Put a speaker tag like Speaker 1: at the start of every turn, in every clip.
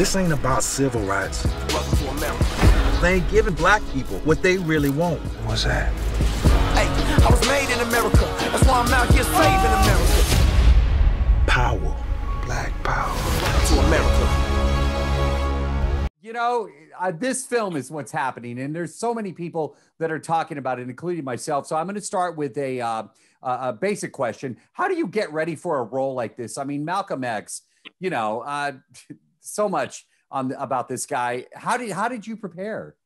Speaker 1: This ain't about civil rights. They ain't giving black people what they really want.
Speaker 2: What's that?
Speaker 3: Hey, I was made in America. That's why I'm out here saving America.
Speaker 1: Power.
Speaker 2: Black power.
Speaker 3: To America.
Speaker 4: You know, uh, this film is what's happening, and there's so many people that are talking about it, including myself. So I'm going to start with a, uh, a basic question: How do you get ready for a role like this? I mean, Malcolm X. You know, uh, so much on about this guy. How did how did you prepare?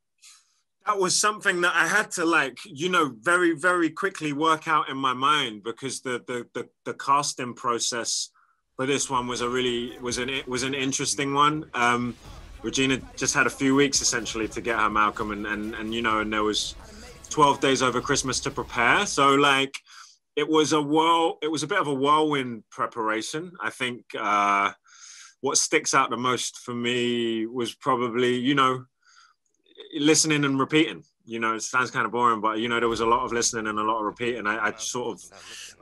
Speaker 5: That was something that I had to like, you know, very very quickly work out in my mind because the the the, the casting process for this one was a really was an it was an interesting one. Um, Regina just had a few weeks essentially to get her Malcolm, and and and you know, and there was 12 days over Christmas to prepare. So like, it was a whirl. It was a bit of a whirlwind preparation. I think uh, what sticks out the most for me was probably you know listening and repeating. You know, it sounds kind of boring, but you know, there was a lot of listening and a lot of repeating. I, I sort of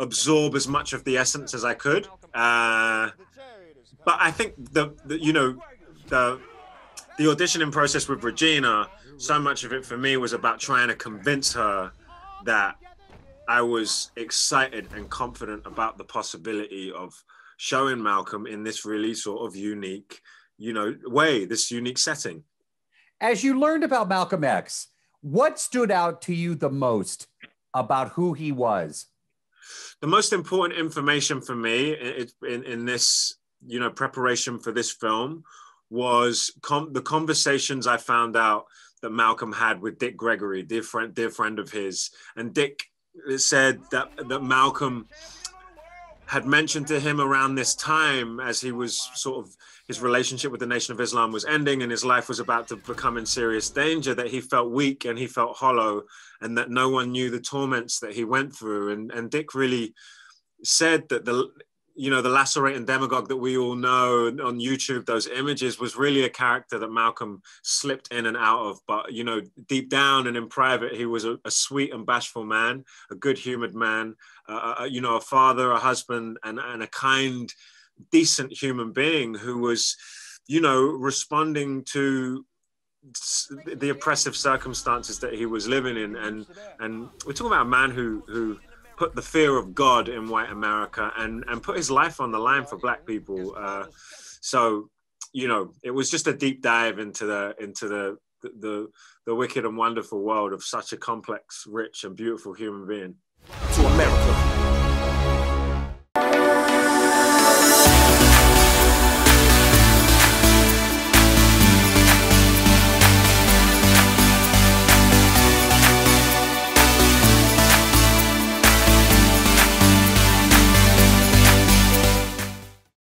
Speaker 5: absorb as much of the essence as I could. Uh, but I think the, the you know the the auditioning process with Regina, so much of it for me was about trying to convince her that I was excited and confident about the possibility of showing Malcolm in this really sort of unique, you know, way, this unique setting.
Speaker 4: As you learned about Malcolm X, what stood out to you the most about who he was?
Speaker 5: The most important information for me in, in this, you know, preparation for this film was com- the conversations I found out that Malcolm had with Dick Gregory, dear friend, dear friend of his, and Dick said that that Malcolm had mentioned to him around this time as he was sort of his relationship with the Nation of Islam was ending and his life was about to become in serious danger that he felt weak and he felt hollow and that no one knew the torments that he went through. And and Dick really said that the you know, the lacerating demagogue that we all know on YouTube, those images was really a character that Malcolm slipped in and out of. But, you know, deep down and in private, he was a, a sweet and bashful man, a good humored man, uh, a, you know, a father, a husband, and, and a kind, decent human being who was, you know, responding to the oppressive circumstances that he was living in. And, and we're talking about a man who, who, put the fear of God in white America and and put his life on the line for black people. Uh, so you know, it was just a deep dive into the into the the the wicked and wonderful world of such a complex, rich, and beautiful human being.
Speaker 3: To America.